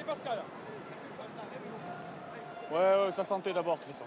Allez Pascal Ouais, ouais ça sentait d'abord que ça.